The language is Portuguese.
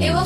Eu